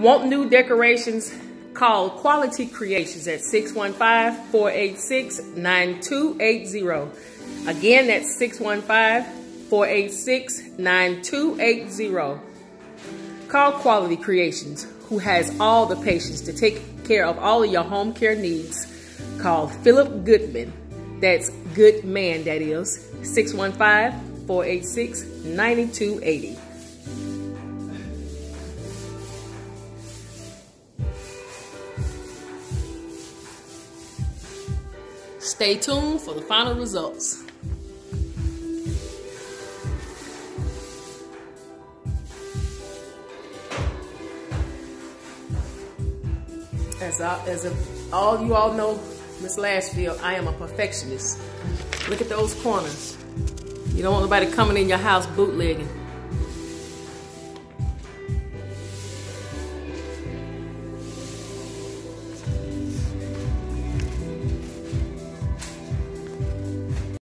Want new decorations? Call Quality Creations at 615-486-9280. Again, that's 615-486-9280. Call Quality Creations, who has all the patience to take care of all of your home care needs. Call Philip Goodman. That's Goodman, that is. 615-486-9280. Stay tuned for the final results. As, I, as all you all know, Miss Lashfield, I am a perfectionist. Look at those corners. You don't want nobody coming in your house bootlegging.